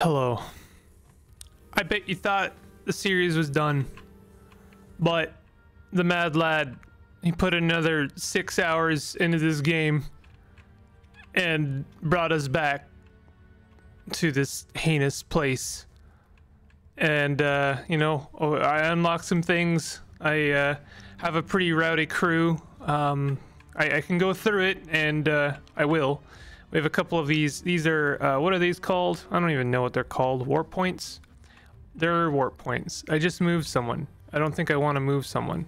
Hello. I bet you thought the series was done, but the Mad Lad, he put another six hours into this game and brought us back to this heinous place. And, uh, you know, oh, I unlocked some things. I uh, have a pretty rowdy crew. Um, I, I can go through it, and uh, I will. We have a couple of these. These are, uh, what are these called? I don't even know what they're called. Warp points? They're warp points. I just moved someone. I don't think I want to move someone.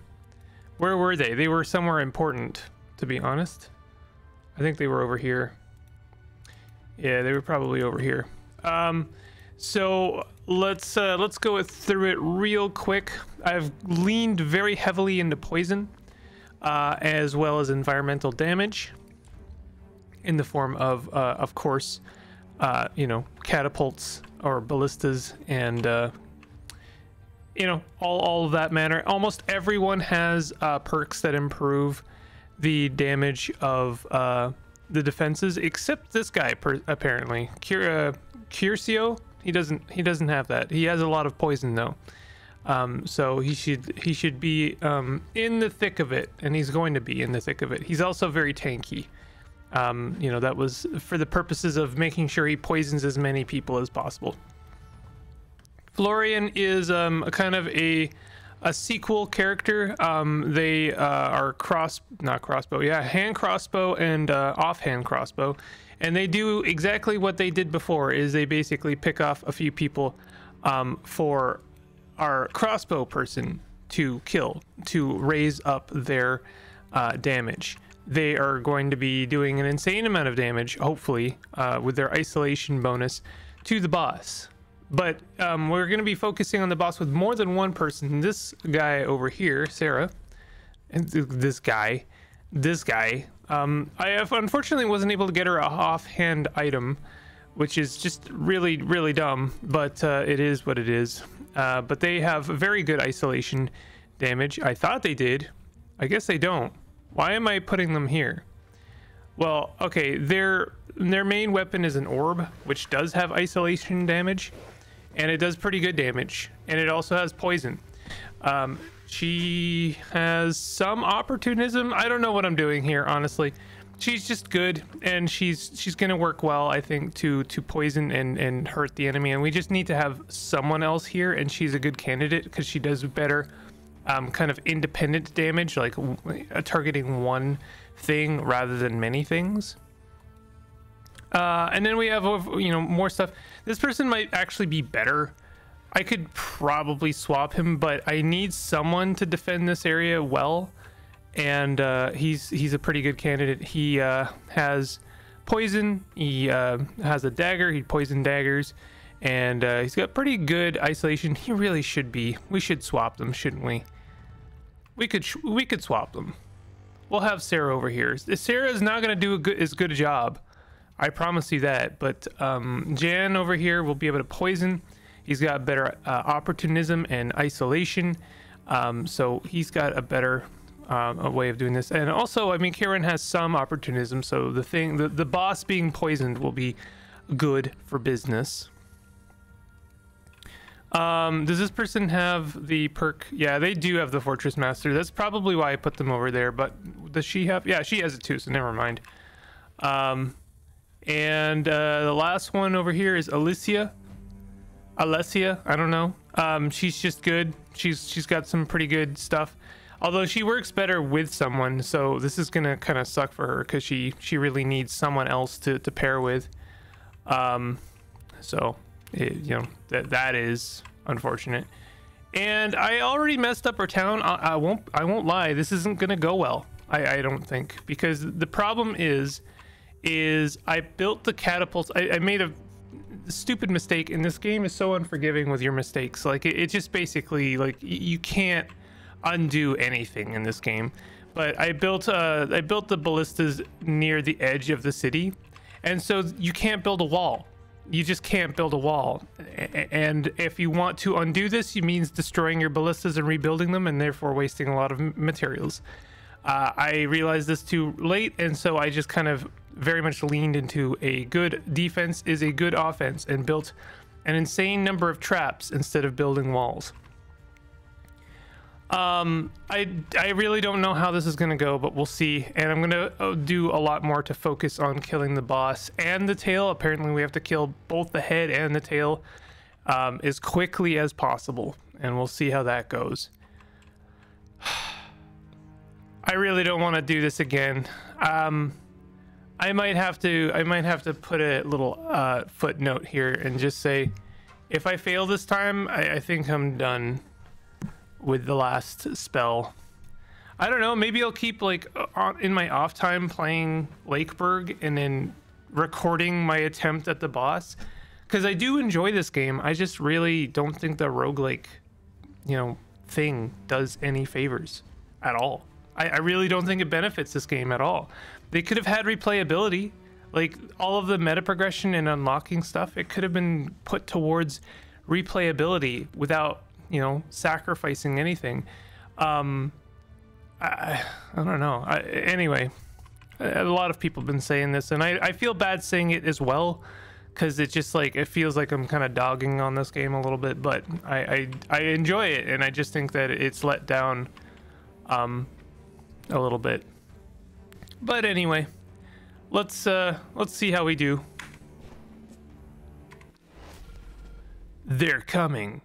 Where were they? They were somewhere important, to be honest. I think they were over here. Yeah, they were probably over here. Um, so let's uh, let's go through it real quick. I've leaned very heavily into poison, uh, as well as environmental damage in the form of, uh, of course, uh, you know, catapults or ballistas and, uh, you know, all, all of that manner. Almost everyone has uh, perks that improve the damage of uh, the defenses, except this guy, apparently. Cur- Curcio, he doesn't he doesn't have that. He has a lot of poison though. Um, so he should he should be um, in the thick of it, and he's going to be in the thick of it. He's also very tanky. Um, you know, that was for the purposes of making sure he poisons as many people as possible. Florian is um, a kind of a a sequel character. Um, they uh, are cross, not crossbow, yeah, hand crossbow and uh, offhand crossbow, and they do exactly what they did before. Is they basically pick off a few people um, for our crossbow person to kill to raise up their uh, damage they are going to be doing an insane amount of damage, hopefully, uh, with their isolation bonus to the boss. But um, we're going to be focusing on the boss with more than one person. This guy over here, Sarah, and this guy, this guy. Um, I unfortunately wasn't able to get her a offhand item, which is just really, really dumb. But uh, it is what it is. Uh, but they have very good isolation damage. I thought they did. I guess they don't. Why am I putting them here? Well, okay, their their main weapon is an orb, which does have isolation damage, and it does pretty good damage, and it also has poison. Um, she has some opportunism. I don't know what I'm doing here, honestly. She's just good, and she's she's gonna work well, I think, to to poison and and hurt the enemy. And we just need to have someone else here, and she's a good candidate because she does better um, kind of independent damage, like uh, targeting one thing rather than many things. Uh, and then we have, you know, more stuff. This person might actually be better. I could probably swap him, but I need someone to defend this area well. And uh, he's he's a pretty good candidate. He uh, has poison. He uh, has a dagger. He poison daggers, and uh, he's got pretty good isolation. He really should be. We should swap them, shouldn't we? We could we could swap them. We'll have Sarah over here. Sarah is not going to do a good, as good a job. I promise you that. But um, Jan over here will be able to poison. He's got better uh, opportunism and isolation. Um, so he's got a better um, a way of doing this. And also, I mean, Karen has some opportunism. So the thing, the, the boss being poisoned will be good for business. Um, does this person have the perk? Yeah, they do have the Fortress Master. That's probably why I put them over there. But does she have? Yeah, she has it too. So never mind. Um, and uh, the last one over here is Alicia. Alessia, I don't know. Um, she's just good. She's she's got some pretty good stuff. Although she works better with someone, so this is gonna kind of suck for her because she she really needs someone else to to pair with. Um, so it, you know that that is unfortunate. And I already messed up our town. I, I won't I won't lie. This isn't gonna go well. I, I don't think because the problem is is I built the catapults. I, I made a stupid mistake, and this game is so unforgiving with your mistakes. Like it, it just basically like you can't undo anything in this game. But I built uh I built the ballistas near the edge of the city, and so you can't build a wall you just can't build a wall. And if you want to undo this, it means destroying your ballistas and rebuilding them, and therefore wasting a lot of materials. Uh, I realized this too late, and so I just kind of very much leaned into a good defense is a good offense and built an insane number of traps instead of building walls. Um, I I really don't know how this is gonna go, but we'll see. And I'm gonna uh, do a lot more to focus on killing the boss and the tail. Apparently, we have to kill both the head and the tail um, as quickly as possible, and we'll see how that goes. I really don't want to do this again. Um, I might have to. I might have to put a little uh, footnote here and just say, if I fail this time, I, I think I'm done with the last spell. I don't know. Maybe I'll keep like uh, uh, in my off time playing Lakeburg and then recording my attempt at the boss because I do enjoy this game. I just really don't think the roguelike, you know, thing does any favors at all. I, I really don't think it benefits this game at all. They could have had replayability, like all of the meta progression and unlocking stuff. It could have been put towards replayability without you know, sacrificing anything. Um, I, I don't know. I, anyway, a lot of people have been saying this, and I, I feel bad saying it as well because it just like it feels like I'm kind of dogging on this game a little bit, but I, I I enjoy it, and I just think that it's let down um a little bit. But anyway, let's uh let's see how we do. They're coming.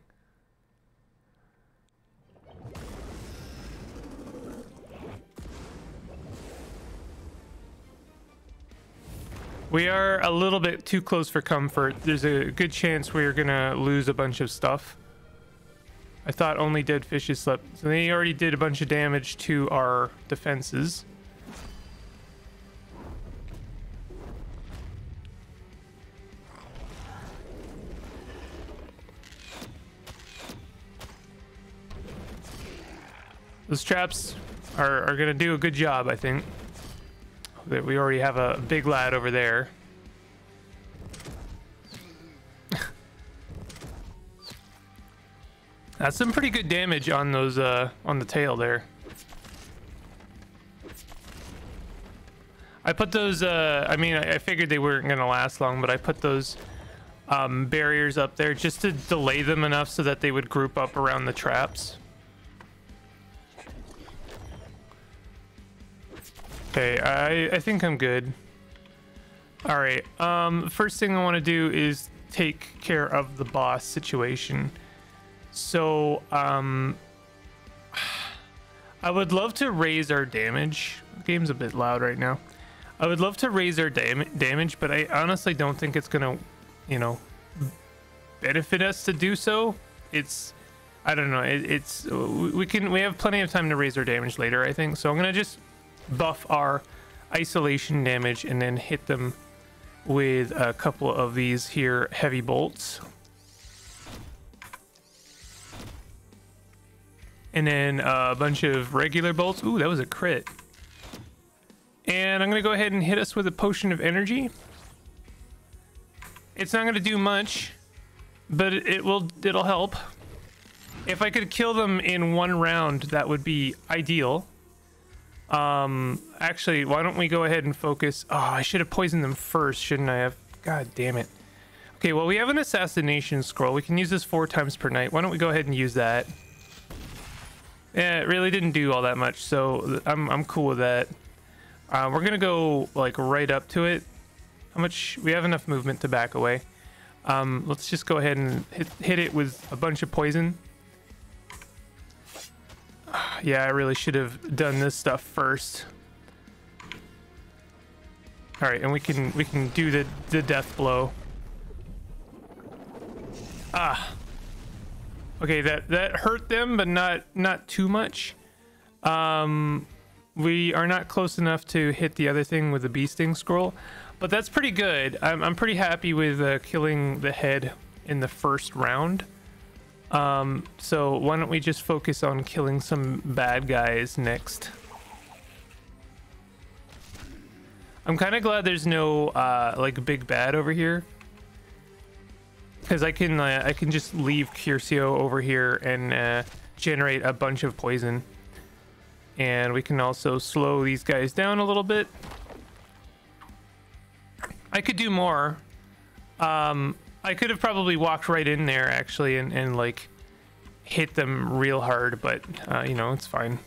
We are a little bit too close for comfort. There's a good chance we're gonna lose a bunch of stuff. I thought only dead fishes slept. So they already did a bunch of damage to our defenses. Those traps are, are gonna do a good job, I think. We already have a big lad over there. That's some pretty good damage on those, uh, on the tail there. I put those, uh, I mean, I, I figured they weren't going to last long, but I put those um, barriers up there just to delay them enough so that they would group up around the traps. Okay, I, I think I'm good. All right, um, first thing I want to do is take care of the boss situation. So, um, I would love to raise our damage. The game's a bit loud right now. I would love to raise our dam damage, but I honestly don't think it's gonna, you know, benefit us to do so. It's, I don't know. It, it's we can we have plenty of time to raise our damage later. I think so. I'm gonna just buff our isolation damage and then hit them with a couple of these here heavy bolts. And then a bunch of regular bolts. Ooh, that was a crit. And I'm going to go ahead and hit us with a potion of energy. It's not going to do much, but it will it'll help. If I could kill them in one round, that would be ideal. Um, actually, why don't we go ahead and focus? Oh, I should have poisoned them first, shouldn't I have? God damn it. Okay, well, we have an assassination scroll. We can use this four times per night. Why don't we go ahead and use that? Yeah, it really didn't do all that much, so I'm, I'm cool with that. Uh, we're gonna go, like, right up to it. How much? We have enough movement to back away. Um, let's just go ahead and hit, hit it with a bunch of poison. Yeah, I really should have done this stuff first. All right, and we can we can do the the death blow. Ah. Okay, that that hurt them, but not not too much. Um, we are not close enough to hit the other thing with the bee sting scroll, but that's pretty good. I'm I'm pretty happy with uh, killing the head in the first round. Um, so why don't we just focus on killing some bad guys next? I'm kind of glad there's no uh, like big bad over here, because I can uh, I can just leave Curcio over here and uh, generate a bunch of poison, and we can also slow these guys down a little bit. I could do more. Um, I could have probably walked right in there actually and, and like hit them real hard, but uh, you know, it's fine.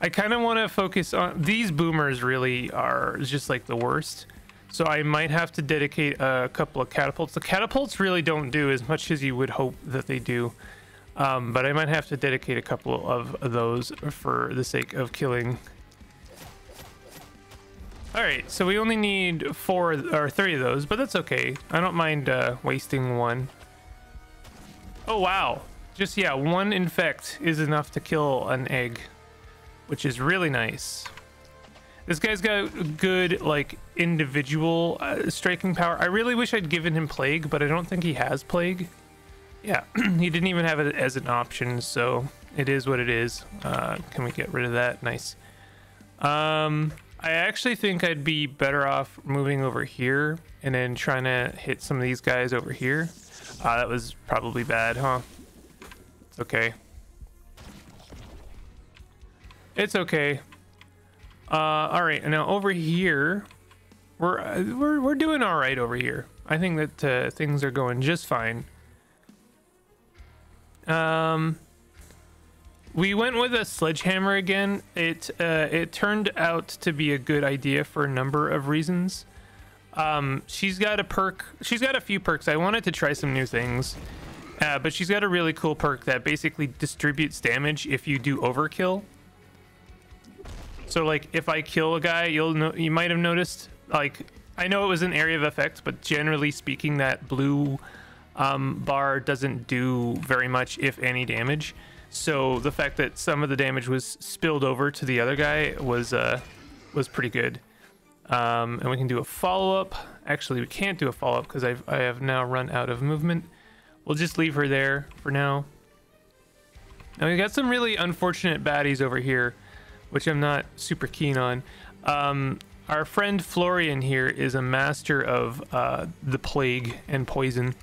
I kind of want to focus on these boomers really are just like the worst. So I might have to dedicate a couple of catapults. The catapults really don't do as much as you would hope that they do. Um, but I might have to dedicate a couple of those for the sake of killing. All right, so we only need four or three of those, but that's okay. I don't mind uh, wasting one. Oh, wow. Just, yeah, one infect is enough to kill an egg, which is really nice. This guy's got good, like, individual uh, striking power. I really wish I'd given him Plague, but I don't think he has Plague. Yeah, he didn't even have it as an option, so it is what it is. Uh, can we get rid of that? Nice. Um, I actually think I'd be better off moving over here and then trying to hit some of these guys over here. Uh, that was probably bad, huh? It's okay. It's okay. Uh, all right, now over here, we're we're we're doing all right over here. I think that uh, things are going just fine. Um, we went with a sledgehammer again. It uh, it turned out to be a good idea for a number of reasons. Um, she's got a perk. She's got a few perks. I wanted to try some new things, uh, but she's got a really cool perk that basically distributes damage if you do overkill. So like if I kill a guy, you'll know you might have noticed like I know it was an area of effect, but generally speaking, that blue um, bar doesn't do very much, if any, damage. So the fact that some of the damage was spilled over to the other guy was uh, was pretty good. Um, and we can do a follow up. Actually, we can't do a follow up because I have now run out of movement. We'll just leave her there for now. Now we got some really unfortunate baddies over here which I'm not super keen on. Um, our friend Florian here is a master of uh, the plague and poison.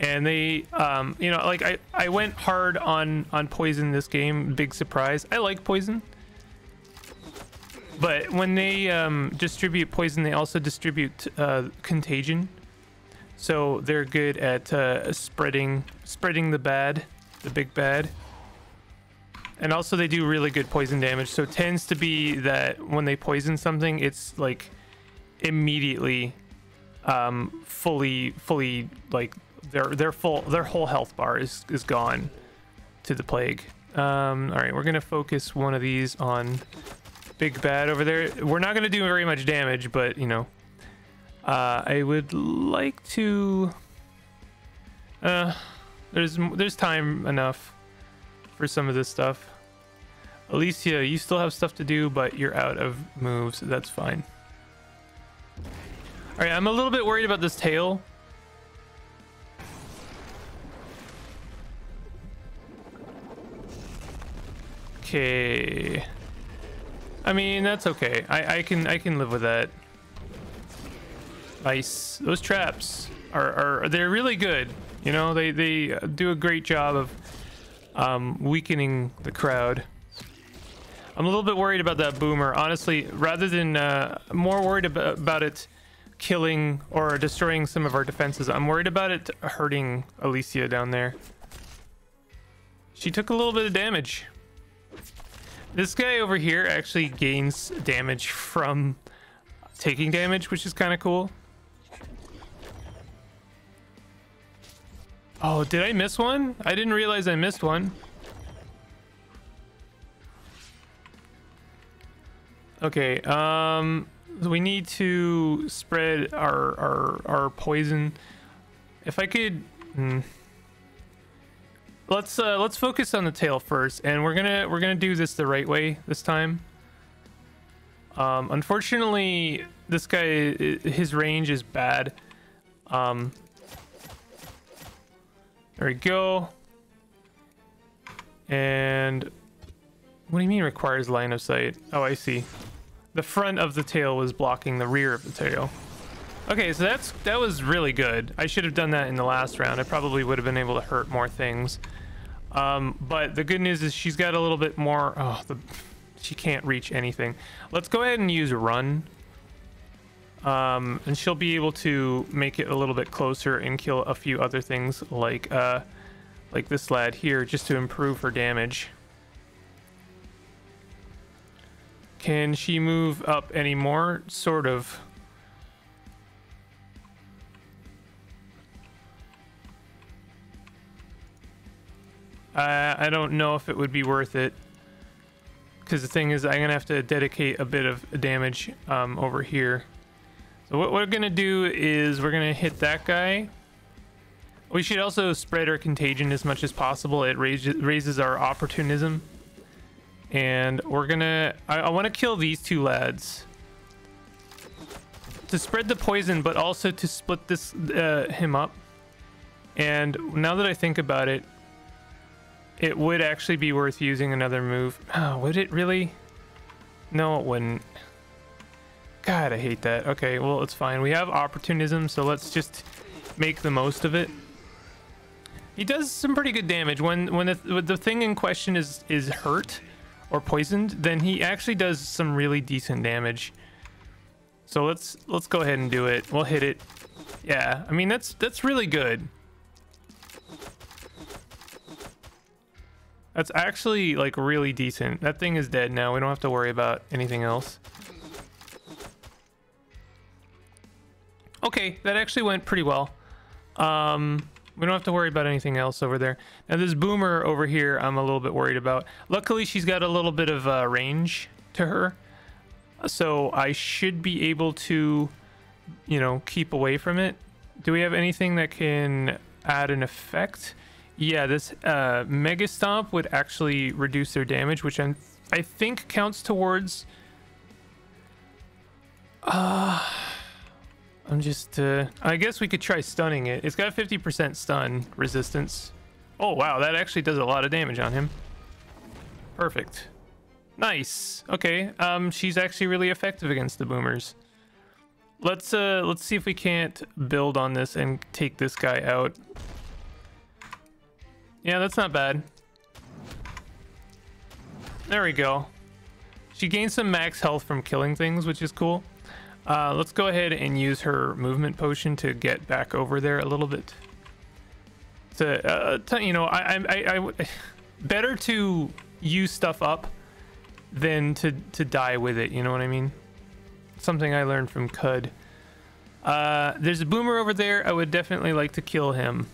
And they, um, you know, like I, I went hard on on poison this game. Big surprise. I like poison, but when they um, distribute poison, they also distribute uh, contagion. So they're good at uh, spreading spreading the bad, the big bad. And also they do really good poison damage. So it tends to be that when they poison something, it's like immediately um, fully, fully like their their full their whole health bar is is gone to the plague. Um, all right, we're gonna focus one of these on Big Bad over there. We're not gonna do very much damage, but you know, uh, I would like to. Uh, there's there's time enough for some of this stuff. Alicia, you still have stuff to do, but you're out of moves. that's fine. All right, I'm a little bit worried about this tail. Okay. I mean, that's okay. I, I can I can live with that. Nice. Those traps are, are they're really good. You know, they they do a great job of um, weakening the crowd. I'm a little bit worried about that boomer. Honestly, rather than uh, more worried about, about it killing or destroying some of our defenses, I'm worried about it hurting Alicia down there. She took a little bit of damage. This guy over here actually gains damage from taking damage, which is kind of cool. Oh, did I miss one? I didn't realize I missed one. Okay, um, we need to spread our, our, our poison. If I could, hmm. Let's, uh, let's focus on the tail first, and we're gonna, we're gonna do this the right way this time. Um, unfortunately, this guy, his range is bad. Um, there we go. And what do you mean requires line of sight? Oh, I see. The front of the tail was blocking the rear of the tail. Okay, so that's that was really good. I should have done that in the last round. I probably would have been able to hurt more things. Um, but the good news is she's got a little bit more. Oh, the, she can't reach anything. Let's go ahead and use run. Um, and she'll be able to make it a little bit closer and kill a few other things like uh, like this lad here just to improve her damage. Can she move up anymore? Sort of. I don't know if it would be worth it. Because the thing is, I'm going to have to dedicate a bit of damage um, over here. So what we're going to do is we're going to hit that guy. We should also spread our contagion as much as possible. It raises, raises our opportunism. And we're going to... I, I want to kill these two lads. To spread the poison, but also to split this uh, him up. And now that I think about it, it would actually be worth using another move. Oh, would it really? No, it wouldn't. God, I hate that. Okay, well, it's fine. We have opportunism, so let's just make the most of it. He does some pretty good damage. When when the, when the thing in question is is hurt or poisoned, then he actually does some really decent damage. So let's let's go ahead and do it. We'll hit it. Yeah, I mean that's that's really good. That's actually like really decent. That thing is dead now. We don't have to worry about anything else. Okay, that actually went pretty well. Um, we don't have to worry about anything else over there. Now this boomer over here, I'm a little bit worried about. Luckily, she's got a little bit of uh, range to her. So I should be able to, you know, keep away from it. Do we have anything that can add an effect? Yeah, this uh, Mega Stomp would actually reduce their damage, which I'm, I think counts towards... Uh, I'm just... Uh, I guess we could try stunning it. It's got 50% stun resistance. Oh, wow, that actually does a lot of damage on him. Perfect. Nice. Okay, um, she's actually really effective against the boomers. Let's uh, let's see if we can't build on this and take this guy out. Yeah, that's not bad. There we go. She gains some max health from killing things, which is cool. Uh, let's go ahead and use her movement potion to get back over there a little bit. To, uh, to you know, I, I, I, I, better to use stuff up than to, to die with it. You know what I mean? Something I learned from Cud. Uh, there's a boomer over there. I would definitely like to kill him.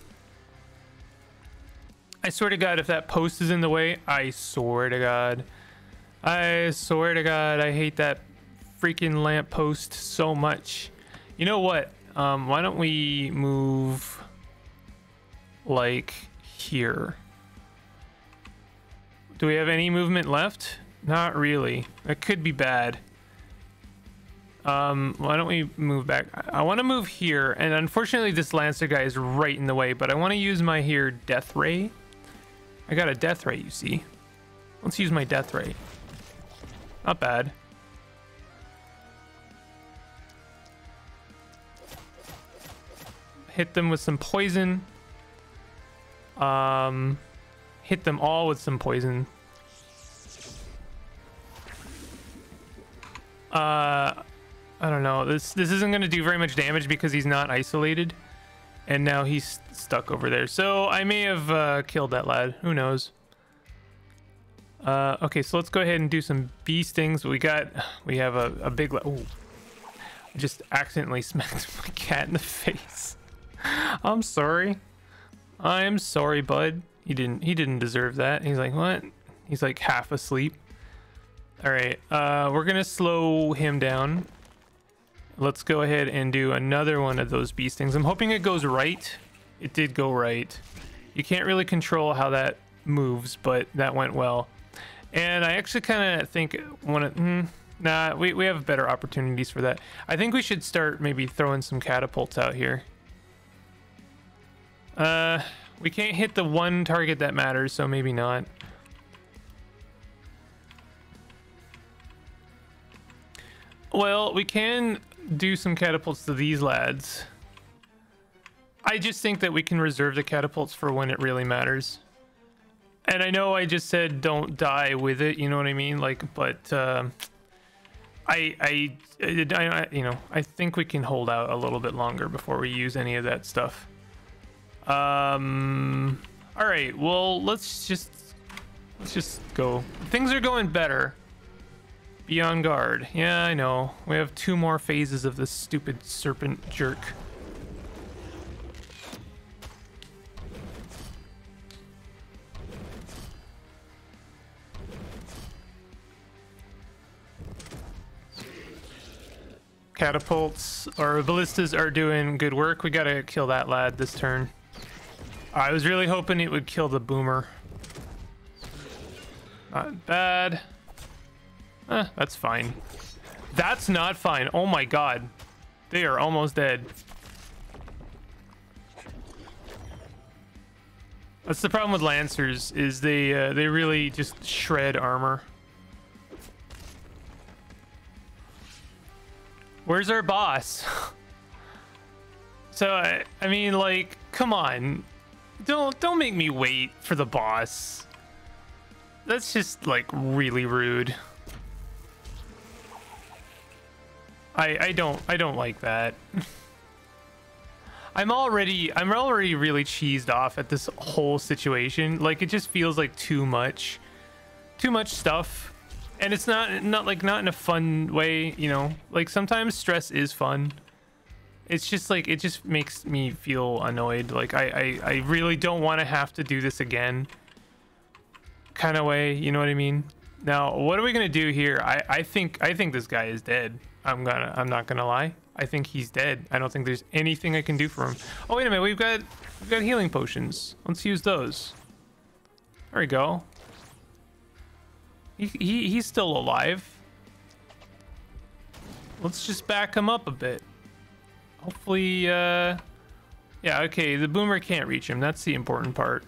I swear to God, if that post is in the way, I swear to God. I swear to God, I hate that freaking lamp post so much. You know what? Um, why don't we move like here? Do we have any movement left? Not really. That could be bad. Um, why don't we move back? I, I want to move here, and unfortunately this Lancer guy is right in the way, but I want to use my here Death Ray. I got a death ray, you see. Let's use my death ray. Not bad. Hit them with some poison. Um, hit them all with some poison. Uh, I don't know. This this isn't going to do very much damage because he's not isolated. And now he's stuck over there. So I may have uh, killed that lad. Who knows? Uh, okay, so let's go ahead and do some bee stings. We got, we have a, a big, oh, I just accidentally smacked my cat in the face. I'm sorry. I'm sorry, bud. He didn't, he didn't deserve that. He's like, what? He's like half asleep. All right, uh, we're gonna slow him down. Let's go ahead and do another one of those bee stings. I'm hoping it goes right. It did go right. You can't really control how that moves, but that went well. And I actually kind of think one of... Mm, nah, we, we have better opportunities for that. I think we should start maybe throwing some catapults out here. Uh, we can't hit the one target that matters, so maybe not. Well, we can do some catapults to these lads. I just think that we can reserve the catapults for when it really matters. And I know I just said don't die with it, you know what I mean? Like, but uh, I, I, I, I, you know, I think we can hold out a little bit longer before we use any of that stuff. Um, all right. Well, let's just let's just go. Things are going better. Be on guard. Yeah, I know. We have two more phases of this stupid serpent jerk. Catapults or ballistas are doing good work. We gotta kill that lad this turn. I was really hoping it would kill the boomer. Not bad. Eh, that's fine. That's not fine. Oh my god. They are almost dead. That's the problem with Lancers, is they uh, they really just shred armor. Where's our boss? so, I, I mean, like, come on. Don't, don't make me wait for the boss. That's just, like, really rude. I, I don't, I don't like that. I'm already, I'm already really cheesed off at this whole situation. Like, it just feels like too much, too much stuff. And it's not not like not in a fun way you know? Like sometimes stress is fun. It's just like it just makes me feel annoyed. Like i i, I really don't want to have to do this again. Kind of way you know what i mean? Now what are we gonna do here? I i think i think this guy is dead i'm gonna i'm not gonna lie i think he's dead i don't think there's anything i can do for him oh wait a minute we've got we've got healing potions let's use those there we go he, he, he's still alive. Let's just back him up a bit. Hopefully, uh... Yeah, okay, the boomer can't reach him. That's the important part.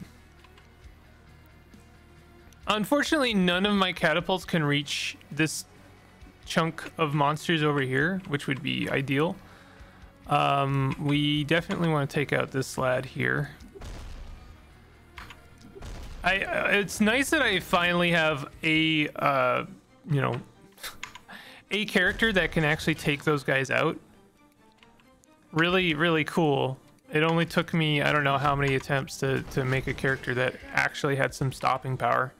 Unfortunately, none of my catapults can reach this chunk of monsters over here, which would be ideal. Um, we definitely want to take out this lad here. I it's nice that I finally have a uh, you know a character that can actually take those guys out. Really, really cool. It only took me I don't know how many attempts to to make a character that actually had some stopping power.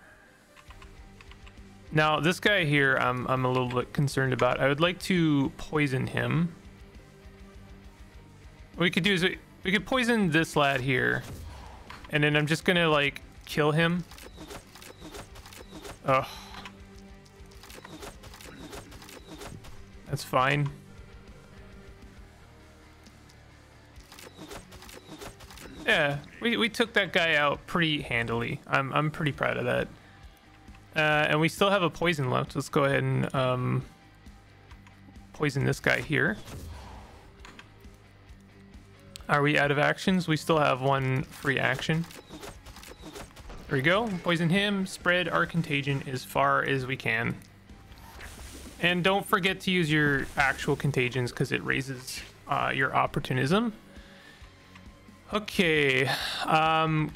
Now this guy here, I'm I'm a little bit concerned about. I would like to poison him. What we could do is we, we could poison this lad here, and then I'm just gonna like kill him. Ugh. That's fine. Yeah, we, we took that guy out pretty handily. I'm, I'm pretty proud of that. Uh, and we still have a poison left. Let's go ahead and um, poison this guy here. Are we out of actions? We still have one free action. There we go. Poison him. Spread our contagion as far as we can. And don't forget to use your actual contagions because it raises uh, your opportunism. Okay. Um,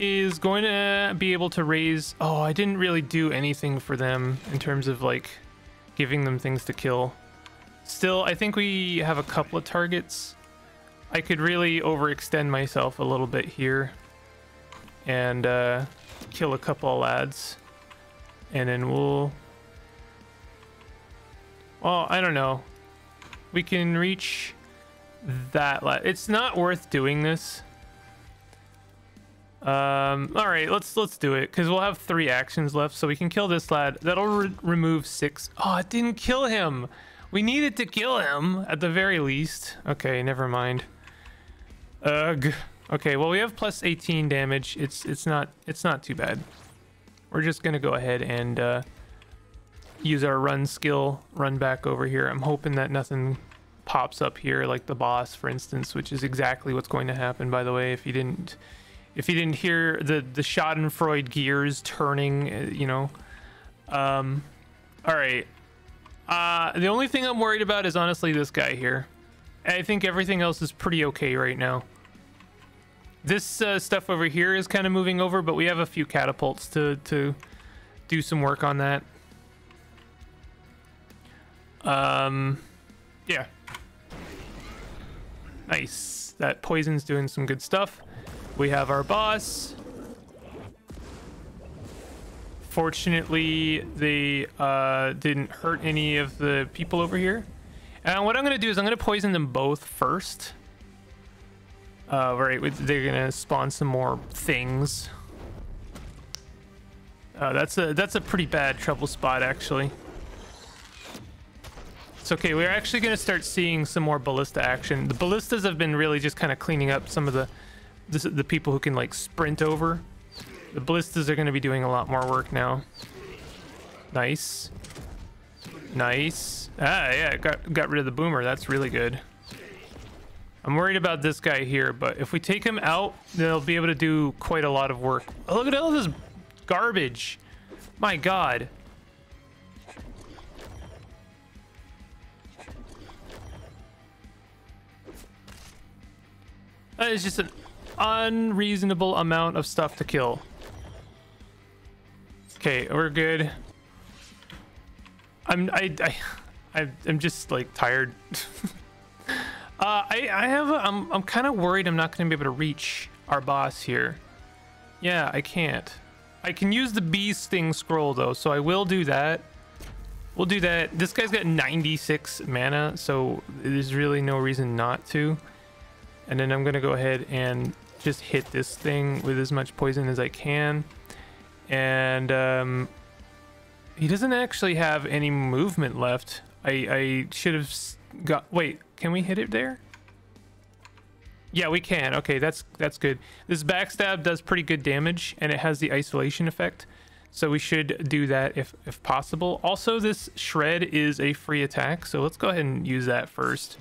is going to be able to raise... Oh, I didn't really do anything for them in terms of, like, giving them things to kill. Still, I think we have a couple of targets. I could really overextend myself a little bit here and uh, kill a couple of lads. And then we'll... Well, I don't know. We can reach that lad. It's not worth doing this. Um, all right, let's let's do it because we'll have three actions left, so we can kill this lad. That'll re remove six. Oh, it didn't kill him. We needed to kill him at the very least. Okay, never mind. Ugh. Okay, well we have plus 18 damage. It's it's not it's not too bad. We're just gonna go ahead and uh, use our run skill, run back over here. I'm hoping that nothing pops up here like the boss, for instance, which is exactly what's going to happen. By the way, if you didn't if you didn't hear the the Schadenfreude gears turning, uh, you know. Um, all right. Uh, the only thing I'm worried about is honestly this guy here. I think everything else is pretty okay right now. This uh, stuff over here is kind of moving over, but we have a few catapults to, to do some work on that. Um, yeah. Nice. That poison's doing some good stuff. We have our boss. Fortunately, they uh, didn't hurt any of the people over here. And what I'm going to do is I'm going to poison them both first. Uh, right, they're going to spawn some more things. Uh, that's a that's a pretty bad trouble spot, actually. It's okay. We're actually going to start seeing some more ballista action. The ballistas have been really just kind of cleaning up some of the, the the people who can like sprint over. The ballistas are going to be doing a lot more work now. Nice. Nice. Ah, yeah, got, got rid of the boomer. That's really good. I'm worried about this guy here, but if we take him out, they'll be able to do quite a lot of work. Oh, look at all this garbage. My god. That is just an unreasonable amount of stuff to kill. Okay, we're good. I'm I I I'm just like tired. uh, I I have a, I'm I'm kind of worried I'm not going to be able to reach our boss here. Yeah, I can't. I can use the bee sting scroll though, so I will do that. We'll do that. This guy's got 96 mana, so there's really no reason not to. And then I'm gonna go ahead and just hit this thing with as much poison as I can. And um, he doesn't actually have any movement left. I, I should have got... Wait, can we hit it there? Yeah, we can. Okay, that's that's good. This backstab does pretty good damage, and it has the isolation effect. So we should do that if, if possible. Also, this shred is a free attack, so let's go ahead and use that first.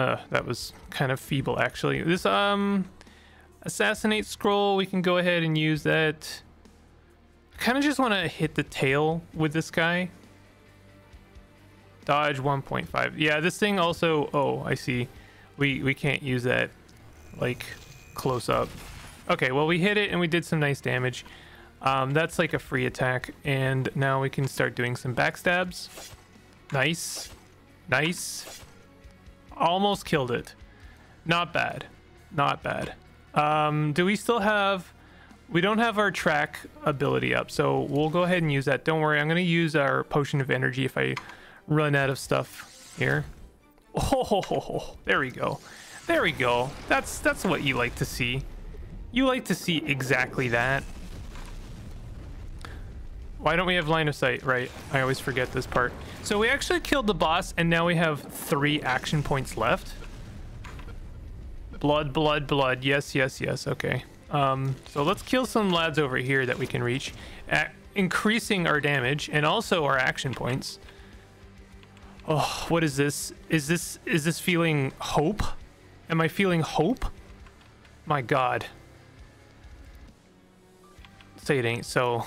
Uh, that was kind of feeble, actually. This um, assassinate scroll, we can go ahead and use that kind of just want to hit the tail with this guy. Dodge 1.5. Yeah, this thing also... Oh, I see. We, we can't use that, like, close up. Okay, well, we hit it and we did some nice damage. Um, that's like a free attack. And now we can start doing some backstabs. Nice. Nice. Almost killed it. Not bad. Not bad. Um, do we still have... We don't have our track ability up, so we'll go ahead and use that. Don't worry, I'm going to use our potion of energy if I run out of stuff here. Oh, there we go. There we go. That's that's what you like to see. You like to see exactly that. Why don't we have line of sight? Right, I always forget this part. So we actually killed the boss, and now we have three action points left. Blood, blood, blood. Yes, yes, yes. Okay. Um, so let's kill some lads over here that we can reach, increasing our damage and also our action points. Oh, what is this? Is this is this feeling hope? Am I feeling hope? My God. Say it ain't so.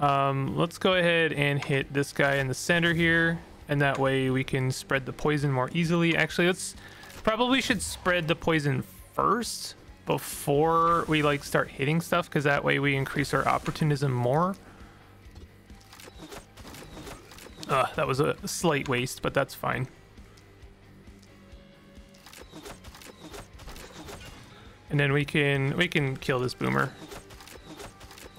Um, let's go ahead and hit this guy in the center here, and that way we can spread the poison more easily. Actually, let's probably should spread the poison first before we like start hitting stuff because that way we increase our opportunism more. Uh, that was a slight waste, but that's fine. And then we can we can kill this boomer.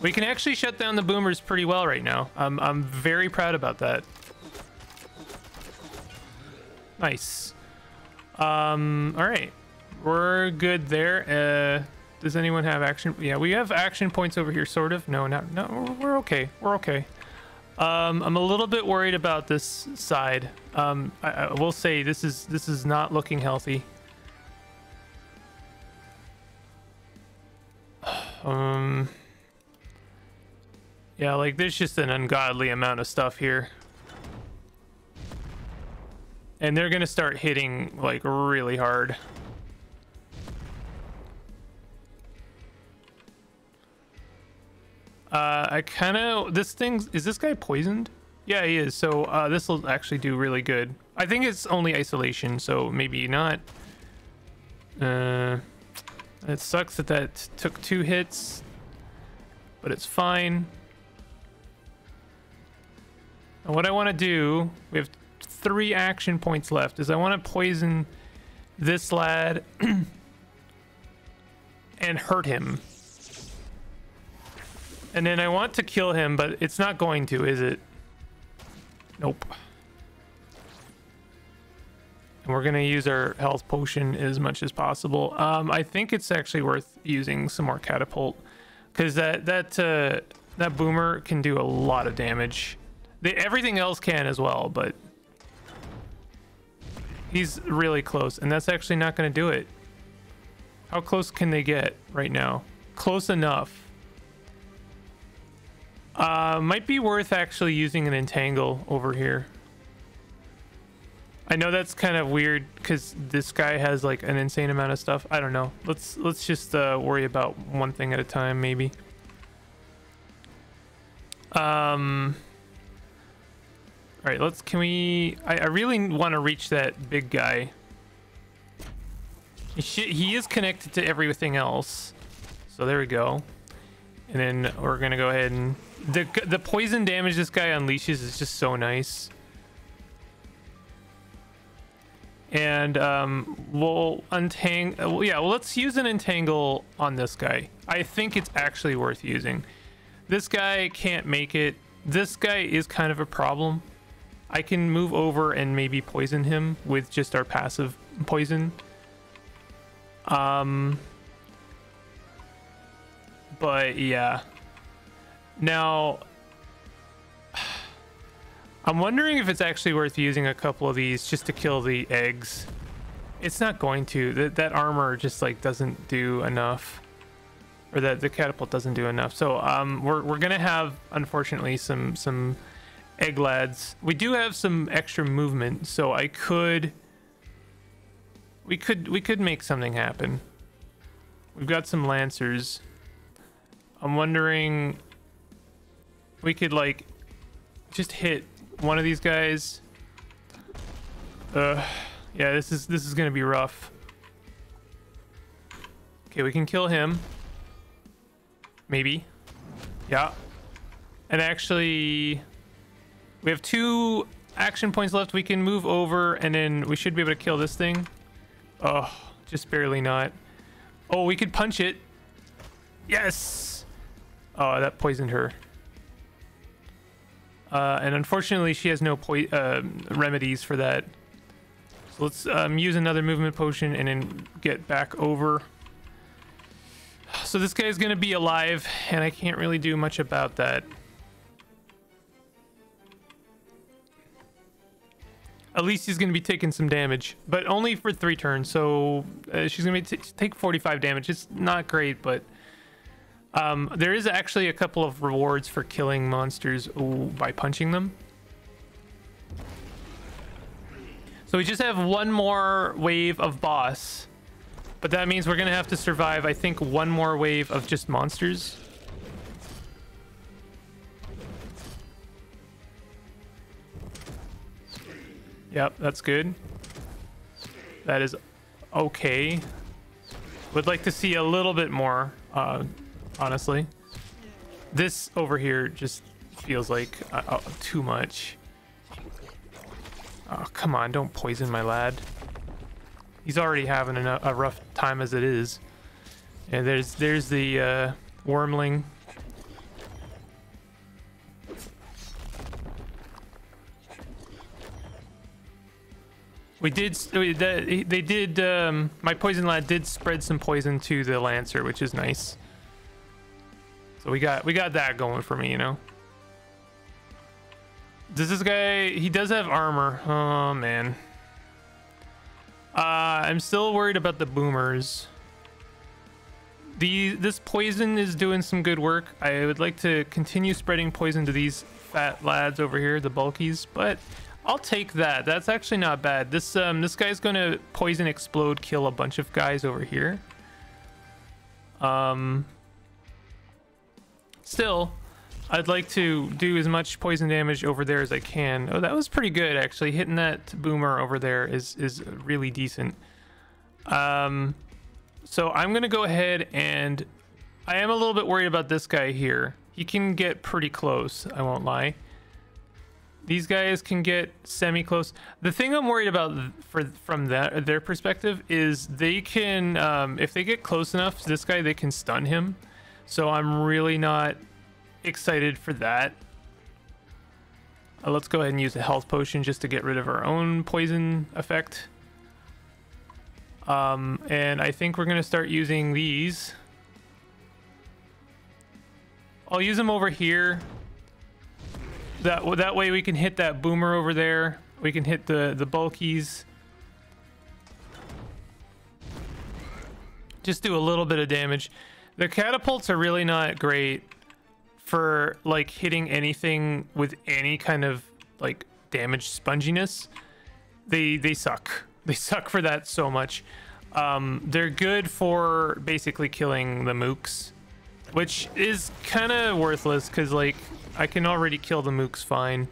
We can actually shut down the boomers pretty well right now. I'm I'm very proud about that. Nice. Um, all right. We're good there. Uh, does anyone have action? Yeah, we have action points over here, sort of. No, not, no, we're okay. We're okay. Um, I'm a little bit worried about this side. Um, I, I will say this is this is not looking healthy. Um, yeah, like there's just an ungodly amount of stuff here. And they're gonna start hitting like really hard. Uh, I kind of this thing is this guy poisoned? Yeah, he is. So uh, this will actually do really good. I think it's only isolation, so maybe not. Uh, it sucks that that took two hits, but it's fine. And what I want to do, we have three action points left, is I want to poison this lad and hurt him. And then I want to kill him, but it's not going to, is it? Nope. And we're gonna use our health potion as much as possible. Um, I think it's actually worth using some more catapult because that that uh, that boomer can do a lot of damage. Everything else can as well, but he's really close, and that's actually not gonna do it. How close can they get right now? Close enough. Uh, might be worth actually using an entangle over here. I know that's kind of weird because this guy has like an insane amount of stuff. I don't know. Let's let's just uh, worry about one thing at a time, maybe. Um. All right, let's. Can we? I, I really want to reach that big guy. He, he is connected to everything else, so there we go. And then we're gonna go ahead and the the poison damage this guy unleashes is just so nice and um, we'll untangle. Yeah, well, let's use an entangle on this guy. I think it's actually worth using. This guy can't make it. This guy is kind of a problem. I can move over and maybe poison him with just our passive poison. Um, but yeah. Now, I'm wondering if it's actually worth using a couple of these just to kill the eggs. It's not going to. That that armor just like doesn't do enough, or that the catapult doesn't do enough. So um, we're we're gonna have unfortunately some some egg lads. We do have some extra movement, so I could. We could we could make something happen. We've got some lancers. I'm wondering. We could like just hit one of these guys. Uh, yeah, this is this is gonna be rough. Okay, we can kill him. Maybe. Yeah. And actually, we have two action points left. We can move over, and then we should be able to kill this thing. Oh, just barely not. Oh, we could punch it. Yes. Oh, that poisoned her. Uh, and unfortunately, she has no uh, remedies for that. So let's um, use another movement potion and then get back over. So this guy is going to be alive, and I can't really do much about that. At least he's going to be taking some damage, but only for three turns. So uh, she's going to take 45 damage. It's not great, but um, there is actually a couple of rewards for killing monsters ooh, by punching them. So we just have one more wave of boss. But that means we're going to have to survive, I think, one more wave of just monsters. Yep, that's good. That is okay. Would like to see a little bit more uh, honestly. This over here just feels like uh, uh, too much. Oh, come on, don't poison my lad. He's already having a, a rough time as it is. And there's there's the uh, wormling. We did. They did. Um, my poison lad did spread some poison to the lancer, which is nice. So we got we got that going for me, you know. Does this guy? He does have armor. Oh man. Uh, I'm still worried about the boomers. The this poison is doing some good work. I would like to continue spreading poison to these fat lads over here, the bulkies, but I'll take that. That's actually not bad. This um this guy's gonna poison explode kill a bunch of guys over here. Um Still, I'd like to do as much poison damage over there as I can. Oh, that was pretty good, actually. Hitting that boomer over there is, is really decent. Um, so I'm to go ahead and... I am a little bit worried about this guy here. He can get pretty close, I won't lie. These guys can get semi close. The thing I'm worried about for from that their perspective is they can um, if they get close enough to this guy, they can stun him. So I'm really not excited for that. Uh, let's go ahead and use a health potion just to get rid of our own poison effect. Um, and I think we're gonna start using these. I'll use them over here that that way we can hit that boomer over there. We can hit the the bulkies. Just do a little bit of damage. The catapults are really not great for like hitting anything with any kind of like damage sponginess. They they suck. They suck for that so much. Um, they're good for basically killing the mooks, which is kind of worthless because like I can already kill the mooks fine.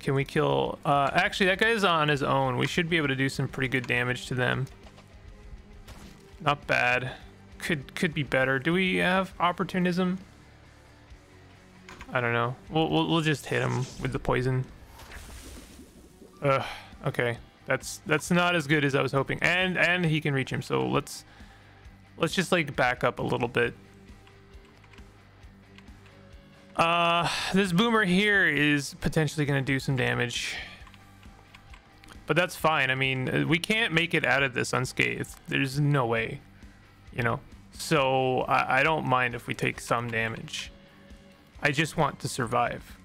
Can we kill... Uh, actually, that guy's on his own. We should be able to do some pretty good damage to them. Not bad. Could could be better. Do we have opportunism? I don't know. We'll, we'll, we'll just hit him with the poison. Ugh. Okay. That's that's not as good as I was hoping. And and he can reach him. So let's let's just like back up a little bit. Uh, this boomer here is potentially going to do some damage. But that's fine. I mean, uh, we can't make it out of this unscathed. There's no way, you know? So I, I don't mind if we take some damage. I just want to survive.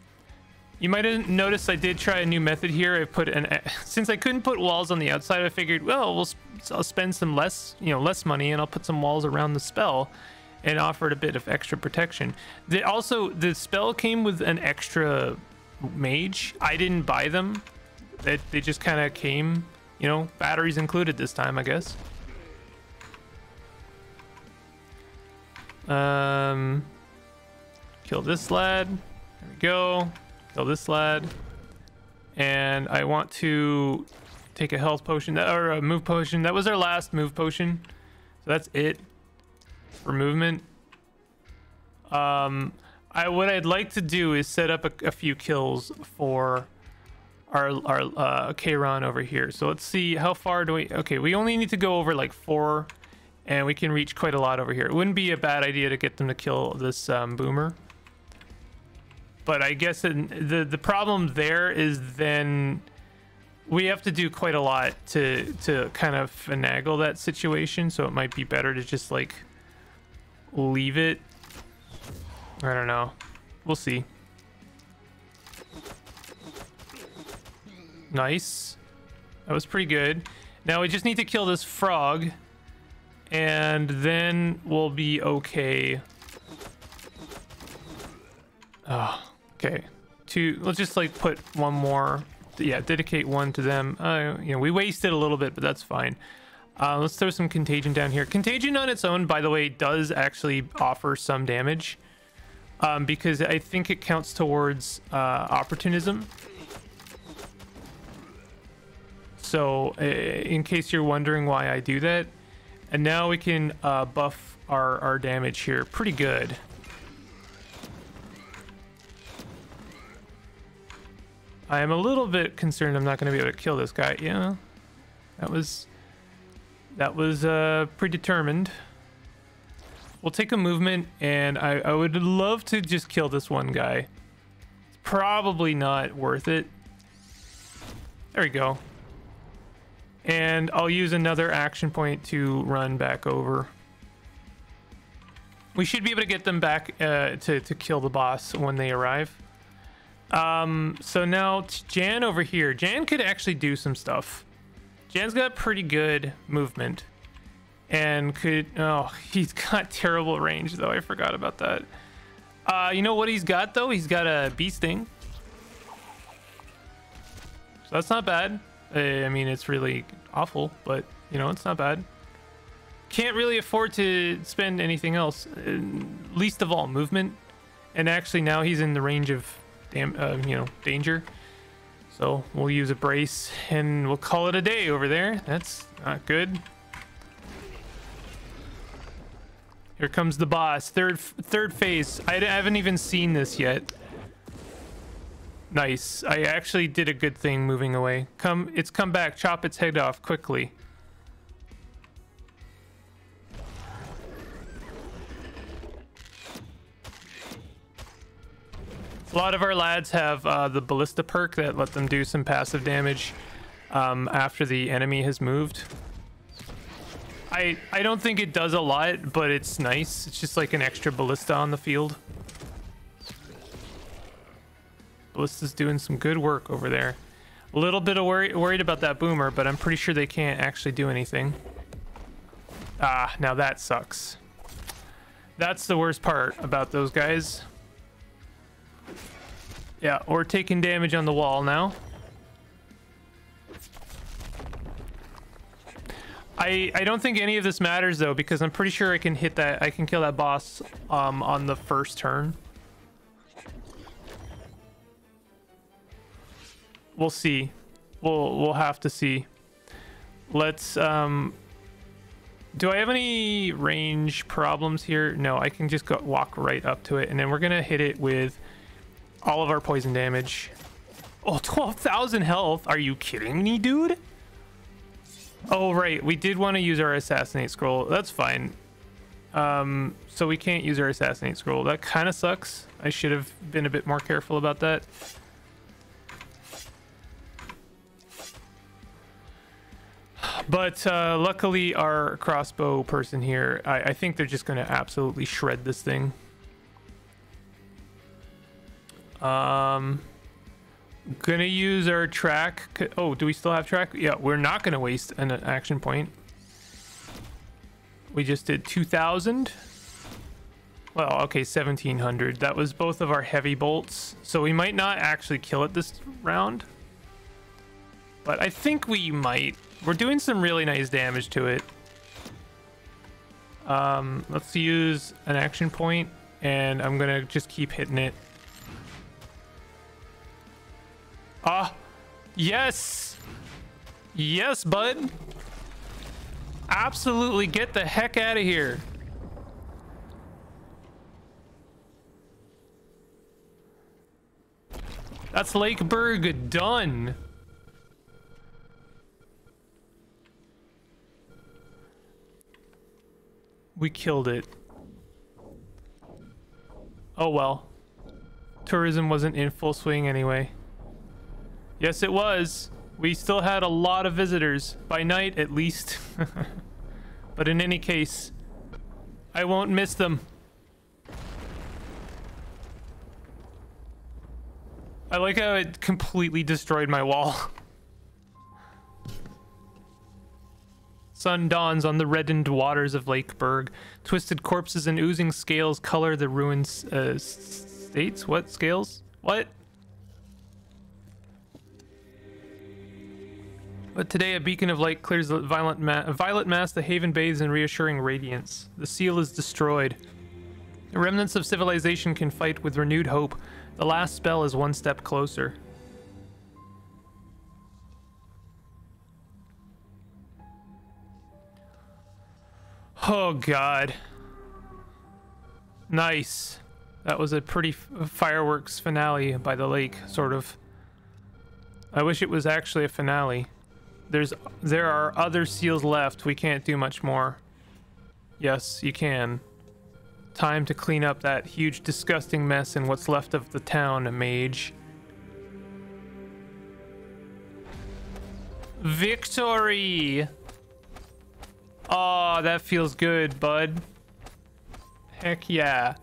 You might have noticed I did try a new method here. I put an since I couldn't put walls on the outside. I figured, well, we'll I'll spend some less, you know, less money, and I'll put some walls around the spell and offer it a bit of extra protection. They also the spell came with an extra mage. I didn't buy them. They, they just kind of came, you know, batteries included this time, I guess. Um, kill this lad. There we go. Kill this lad. And I want to take a health potion that, or a move potion. That was our last move potion. So that's it for movement. Um, I what I'd like to do is set up a, a few kills for our our uh, Kayron over here. So let's see how far do we? Okay, we only need to go over like four, and we can reach quite a lot over here. It wouldn't be a bad idea to get them to kill this um, boomer. But I guess it, the the problem there is then we have to do quite a lot to to kind of finagle that situation. So it might be better to just like leave it. I don't know. We'll see. Nice. That was pretty good. Now we just need to kill this frog. And then we'll be okay. Oh, okay. Two, let's just like put one more. Yeah, dedicate one to them. Uh, you know, we wasted a little bit, but that's fine. Uh, let's throw some contagion down here. Contagion on its own, by the way, does actually offer some damage. Um, because I think it counts towards uh, opportunism. So, uh, in case you're wondering why I do that, and now we can uh, buff our, our damage here pretty good. I am a little bit concerned I'm not going to be able to kill this guy. Yeah, that was that was uh, predetermined. We'll take a movement, and I, I would love to just kill this one guy. It's probably not worth it. There we go. And I'll use another action point to run back over. We should be able to get them back uh, to, to kill the boss when they arrive. Um, so now Jan over here. Jan could actually do some stuff. Jan's got pretty good movement. And could... Oh, he's got terrible range, though. I forgot about that. Uh, you know what he's got, though? He's got a Bee Sting. So that's not bad. I mean, it's really awful, but, you know, it's not bad. Can't really afford to spend anything else. Uh, least of all, movement. And actually, now he's in the range of, uh, you know, danger. So we'll use a brace and we'll call it a day over there. That's not good. Here comes the boss. Third third phase. I haven't even seen this yet. Nice. I actually did a good thing moving away. Come, it's come back. Chop its head off quickly. A lot of our lads have uh, the ballista perk that let them do some passive damage um, after the enemy has moved. I I don't think it does a lot, but it's nice. It's just like an extra ballista on the field. Ballista's doing some good work over there. A little bit of worry, worried about that boomer, but I'm pretty sure they can't actually do anything. Ah, now that sucks. That's the worst part about those guys. Yeah, we're taking damage on the wall now. I, I don't think any of this matters though because I'm pretty sure I can hit that I can kill that boss um, on the first turn. We'll see. We'll we'll have to see. Let's um do I have any range problems here? No, I can just go walk right up to it and then we're gonna hit it with all of our poison damage. Oh, 12,000 health. Are you kidding me, dude? Oh, right. We did want to use our assassinate scroll. That's fine. Um, so we can't use our assassinate scroll. That kind of sucks. I should have been a bit more careful about that. But uh, luckily, our crossbow person here, I, I think they're just going to absolutely shred this thing. Um, gonna use our track. Oh, do we still have track? Yeah, we're not gonna waste an action point. We just did 2,000. Well, okay, 1,700. That was both of our heavy bolts. So we might not actually kill it this round. But I think we might. We're doing some really nice damage to it. Um, let's use an action point, and I'm gonna just keep hitting it Ah, uh, yes. Yes, bud. Absolutely get the heck out of here. That's Lakeburg done. We killed it. Oh well. Tourism wasn't in full swing anyway. Yes, it was. We still had a lot of visitors, by night at least. but in any case, I won't miss them. I like how it completely destroyed my wall. Sun dawns on the reddened waters of Lakeburg. Twisted corpses and oozing scales color the ruined uh, states. What scales? What? But today, a beacon of light clears the violent ma violet mass. The haven bathes in reassuring radiance. The seal is destroyed. The remnants of civilization can fight with renewed hope. The last spell is one step closer. Oh, God. Nice. That was a pretty fireworks finale by the lake, sort of. I wish it was actually a finale. There's there are other seals left. We can't do much more. Yes, you can. Time to clean up that huge disgusting mess in what's left of the town, mage. Victory! Oh, that feels good, bud. Heck yeah.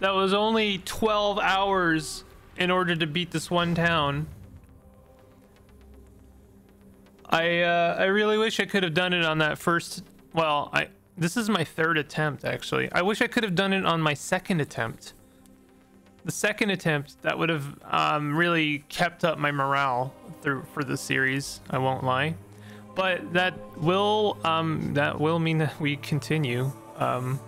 That was only 12 hours in order to beat this one town. I uh, I really wish I could have done it on that first. Well, I this is my third attempt actually. I wish I could have done it on my second attempt. The second attempt that would have um, really kept up my morale through for the series. I won't lie, but that will um, that will mean that we continue. Um,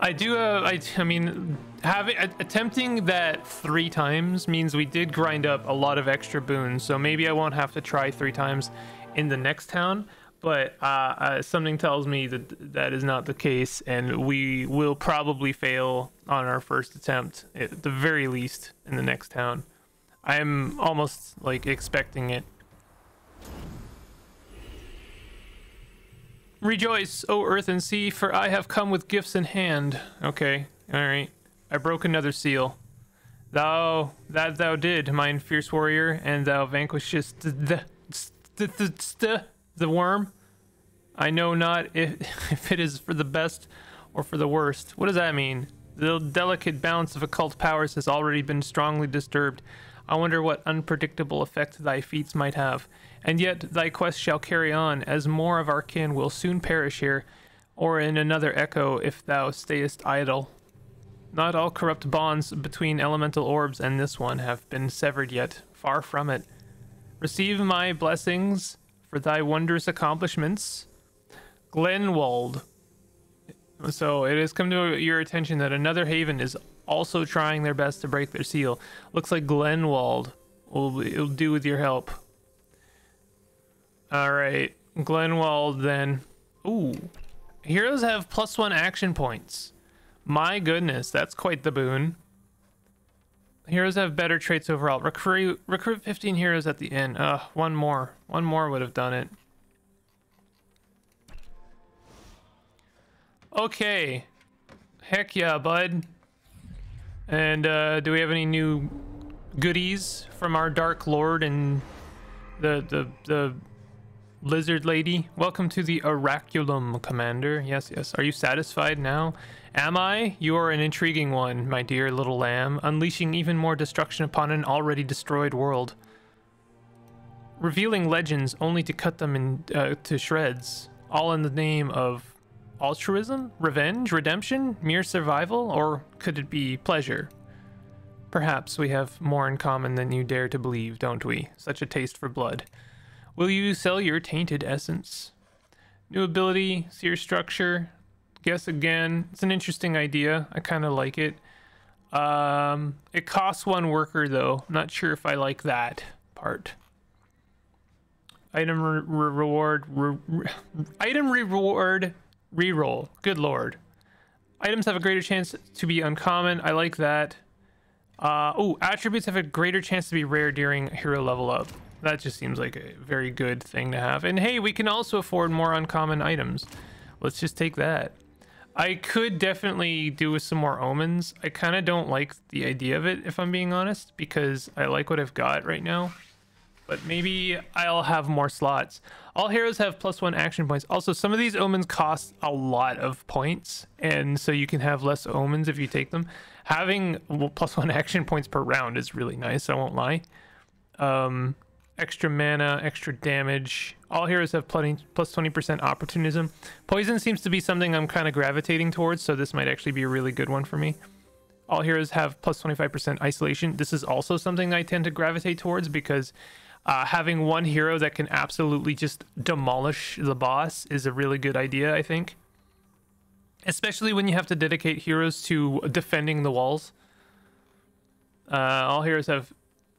I do. Uh, I I mean, having attempting that three times means we did grind up a lot of extra boons so maybe i won't have to try three times in the next town but uh, uh, something tells me that that is not the case, and we will probably fail on our first attempt, at the very least, in the next town. I'm almost like expecting it. Rejoice, O earth and sea, for I have come with gifts in hand. Okay, alright. I broke another seal. Thou, that thou did, mine fierce warrior, and thou vanquishest the, the, the, the, worm. I know not if, if it is for the best or for the worst. What does that mean? The delicate balance of occult powers has already been strongly disturbed. I wonder what unpredictable effect thy feats might have. And yet thy quest shall carry on, as more of our kin will soon perish here, or in another echo if thou stayest idle. Not all corrupt bonds between elemental orbs and this one have been severed yet, far from it. Receive my blessings for thy wondrous accomplishments. Glenwald. So it has come to your attention that another haven is also trying their best to break their seal. Looks like Glenwald will, will do with your help. All right, Glenwald then. Ooh, heroes have plus one action points. My goodness, that's quite the boon. Heroes have better traits overall. Recruit recruit 15 heroes at the end. Uh, one more. One more would have done it. Okay. Heck yeah, bud. And uh, do we have any new goodies from our Dark Lord and the the the Lizard Lady? Welcome to the Oraculum, Commander. Yes, yes. Are you satisfied now? Am I? You are an intriguing one, my dear little lamb, unleashing even more destruction upon an already destroyed world. Revealing legends only to cut them in, uh, to shreds, all in the name of altruism, revenge, redemption, mere survival, or could it be pleasure? Perhaps we have more in common than you dare to believe, don't we? Such a taste for blood. Will you sell your tainted essence? New ability, seer structure. Guess again. It's an interesting idea. I kind of like it. Um, it costs one worker though. I'm not sure if I like that part. Item re reward. Re item reward Reroll. Good lord. Items have a greater chance to be uncommon. I like that. Uh, oh, attributes have a greater chance to be rare during hero level up. That just seems like a very good thing to have. And hey, we can also afford more uncommon items. Let's just take that. I could definitely do with some more omens. I kind of don't like the idea of it, if I'm being honest, because I like what I've got right now but maybe I'll have more slots. All heroes have plus one action points. Also, some of these omens cost a lot of points, and so you can have less omens if you take them. Having plus one action points per round is really nice, I won't lie. Um, extra mana, extra damage. All heroes have plus 20% opportunism. Poison seems to be something I'm kind of gravitating towards, so this might actually be a really good one for me. All heroes have plus 25% isolation. This is also something I tend to gravitate towards because uh, having one hero that can absolutely just demolish the boss is a really good idea, I think. Especially when you have to dedicate heroes to defending the walls. Uh, all heroes have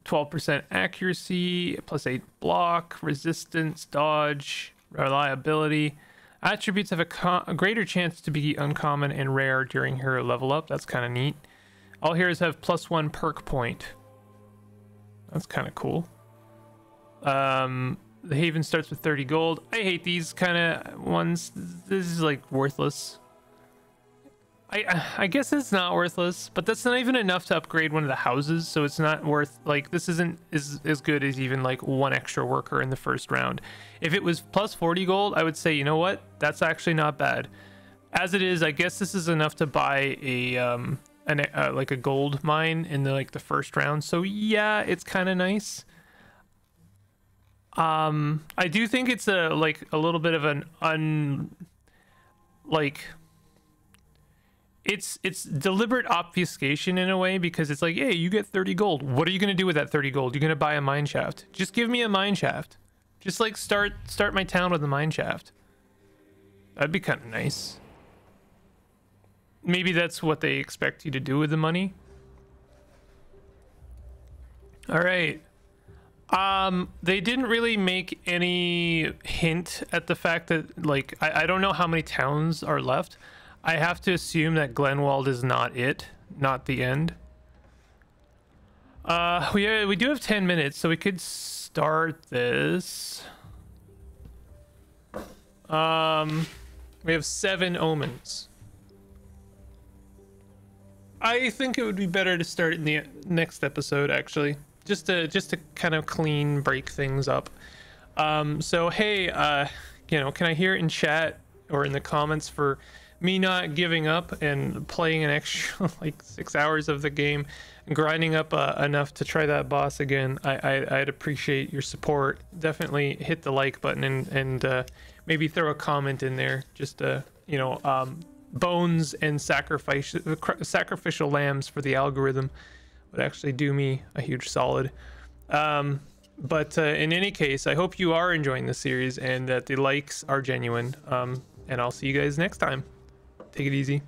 12% accuracy, plus 8 block, resistance, dodge, reliability. Attributes have a, a, greater chance to be uncommon and rare during hero level up. That's kind of neat. All heroes have plus 1 perk point. That's kind of cool. Um, the Haven starts with 30 gold. I hate these kind of ones. This is like worthless. I I guess it's not worthless, but that's not even enough to upgrade one of the houses, so it's not worth like this isn't as as good as even like one extra worker in the first round. If it was plus 40 gold, I would say, you know what? That's actually not bad. As it is, I guess this is enough to buy a um an uh, like a gold mine in the like the first round. So yeah, it's kind of nice. Um, I do think it's a like a little bit of an un like it's it's deliberate obfuscation in a way because it's like, hey, you get 30 gold. What are you gonna do with that 30 gold? You're gonna buy a mine shaft. Just give me a mine shaft. Just like start start my town with a mine shaft. That'd be kind of nice. Maybe that's what they expect you to do with the money. All right. Um, they didn't really make any hint at the fact that like I, I don't know how many towns are left. I have to assume that Glenwald is not it, not the end. Uh, we we do have ten minutes, so we could start this. Um, we have seven omens. I think it would be better to start in the next episode, actually, just to just to kind of clean break things up. Um, so hey, uh, you know, can I hear it in chat or in the comments for me not giving up and playing an extra like six hours of the game, and grinding up uh, enough to try that boss again? I, I I'd appreciate your support. Definitely hit the like button and and uh, maybe throw a comment in there. Just uh, you know, um, bones and sacrifice sacrificial lambs for the algorithm would actually do me a huge solid. Um, but uh, in any case, I hope you are enjoying the series and that the likes are genuine. Um, and I'll see you guys next time. Take it easy.